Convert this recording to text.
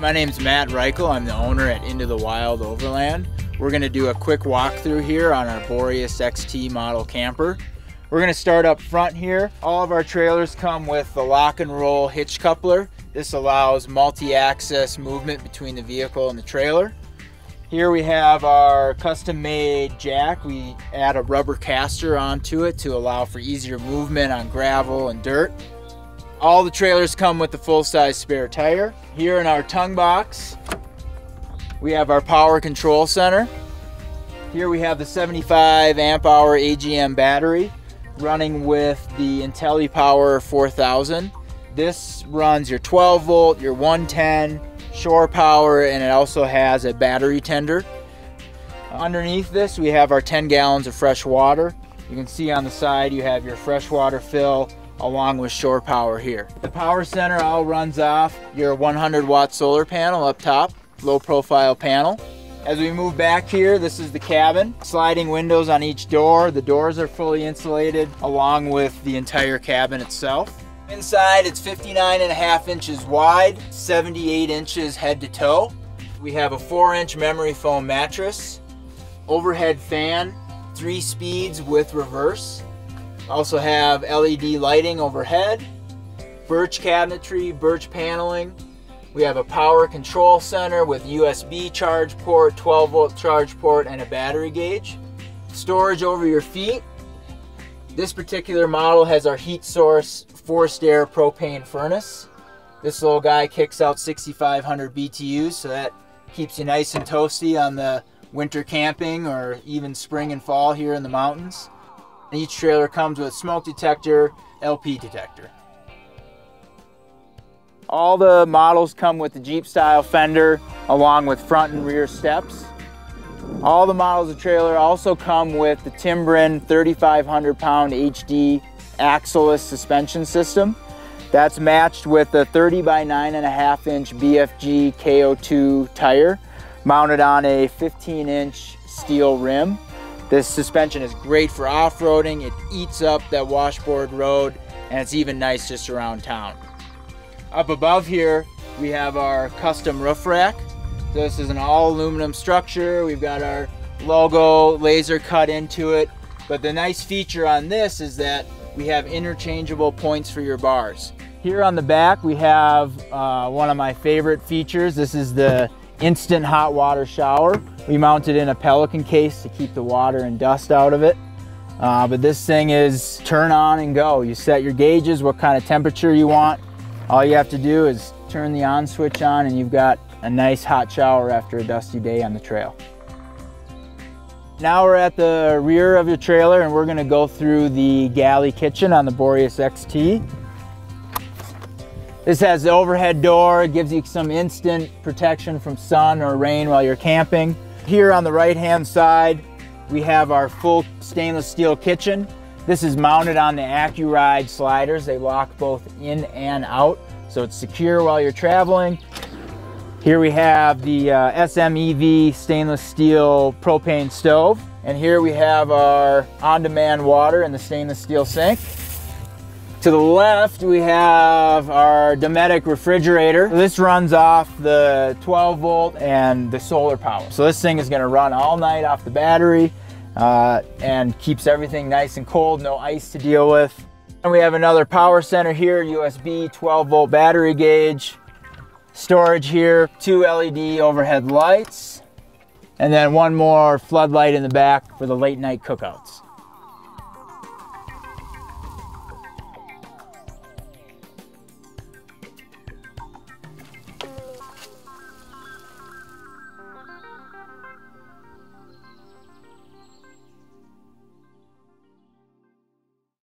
My name's Matt Reichel. I'm the owner at Into the Wild Overland. We're going to do a quick walkthrough here on our Boreas XT model camper. We're going to start up front here. All of our trailers come with the lock and roll hitch coupler. This allows multi-axis movement between the vehicle and the trailer. Here we have our custom made jack. We add a rubber caster onto it to allow for easier movement on gravel and dirt. All the trailers come with the full-size spare tire. Here in our tongue box, we have our power control center. Here we have the 75 amp hour AGM battery running with the IntelliPower 4000. This runs your 12 volt, your 110, shore power, and it also has a battery tender. Underneath this, we have our 10 gallons of fresh water. You can see on the side you have your freshwater fill along with shore power here. The power center all runs off your 100 watt solar panel up top, low profile panel. As we move back here, this is the cabin. Sliding windows on each door. The doors are fully insulated along with the entire cabin itself. Inside, it's 59 and a half inches wide, 78 inches head to toe. We have a four inch memory foam mattress, overhead fan, three speeds with reverse, also have LED lighting overhead, birch cabinetry, birch paneling. We have a power control center with USB charge port, 12 volt charge port, and a battery gauge. Storage over your feet. This particular model has our heat source forced air propane furnace. This little guy kicks out 6,500 BTUs, so that keeps you nice and toasty on the winter camping or even spring and fall here in the mountains. Each trailer comes with smoke detector, LP detector. All the models come with the Jeep style fender along with front and rear steps. All the models of trailer also come with the Timbren 3,500 pound HD axleless suspension system. That's matched with a 30 by 9.5 inch BFG KO2 tire mounted on a 15 inch steel rim. This suspension is great for off-roading. It eats up that washboard road and it's even nice just around town. Up above here, we have our custom roof rack. This is an all aluminum structure. We've got our logo laser cut into it. But the nice feature on this is that we have interchangeable points for your bars. Here on the back, we have uh, one of my favorite features. This is the instant hot water shower. We mounted in a Pelican case to keep the water and dust out of it. Uh, but this thing is turn on and go. You set your gauges, what kind of temperature you want. All you have to do is turn the on switch on and you've got a nice hot shower after a dusty day on the trail. Now we're at the rear of your trailer and we're gonna go through the galley kitchen on the Boreas XT. This has the overhead door, it gives you some instant protection from sun or rain while you're camping. Here on the right hand side, we have our full stainless steel kitchen. This is mounted on the AccuRide sliders. They lock both in and out, so it's secure while you're traveling. Here we have the uh, SMEV stainless steel propane stove. And here we have our on-demand water in the stainless steel sink. To the left, we have our Dometic refrigerator. This runs off the 12 volt and the solar power. So this thing is gonna run all night off the battery uh, and keeps everything nice and cold, no ice to deal with. And we have another power center here, USB 12 volt battery gauge. Storage here, two LED overhead lights, and then one more floodlight in the back for the late night cookouts.